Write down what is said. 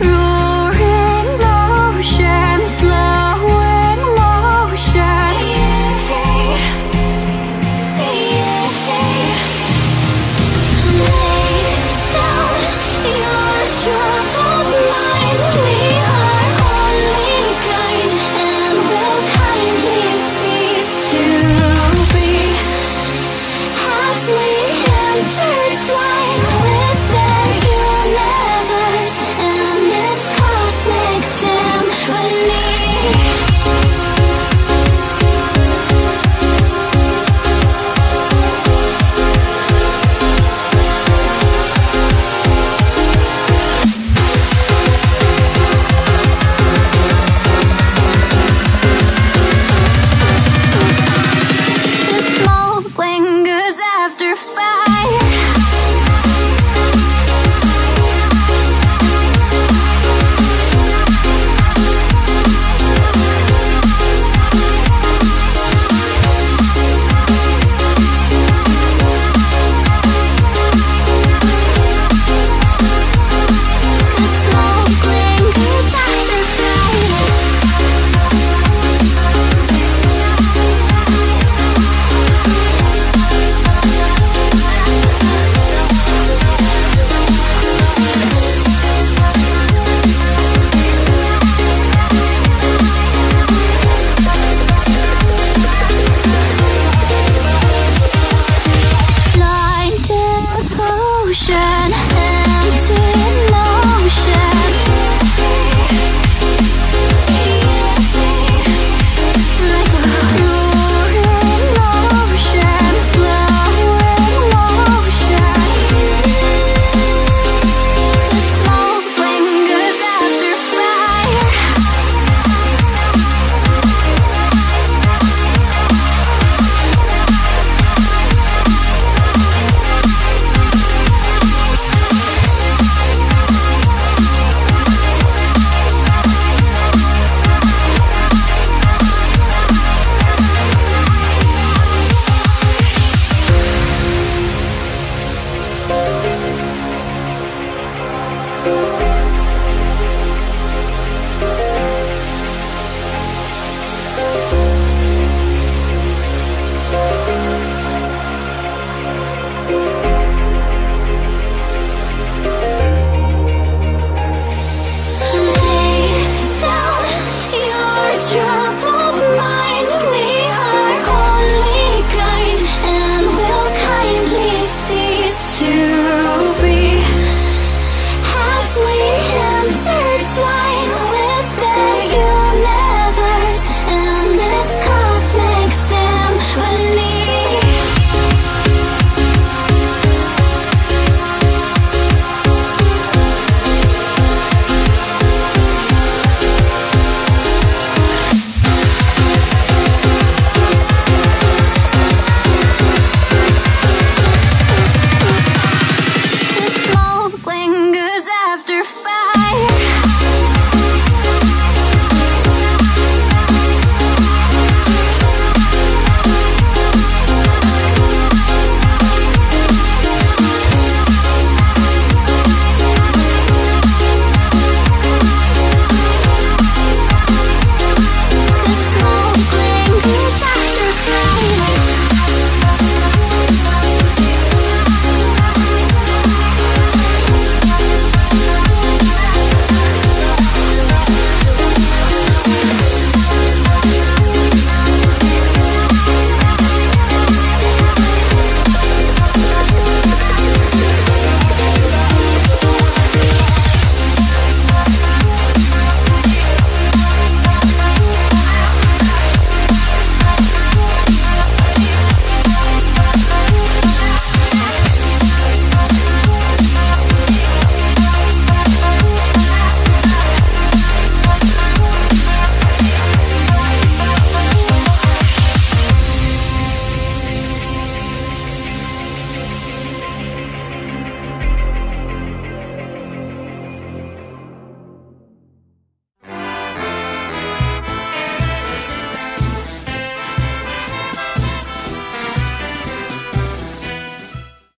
Rules I